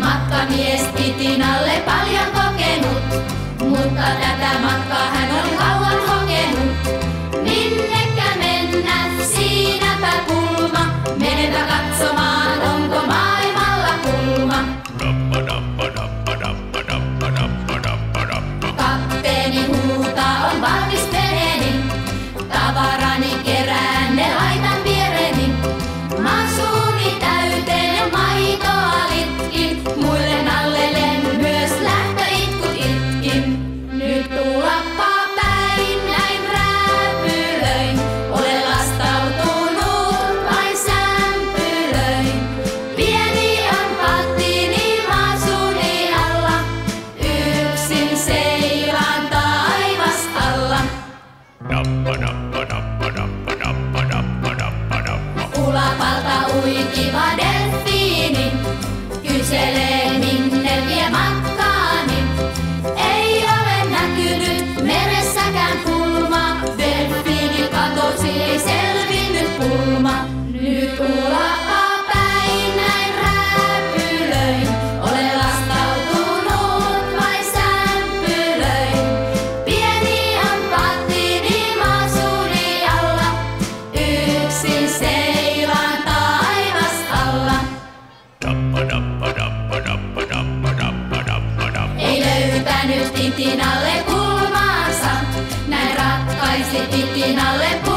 Matkamies Titinalle paljon kokenut, mutta tätä matkaa hän oli kauan nyt Titinalle kulmaansa. Näin ratkaisi Titinalle kulmaansa.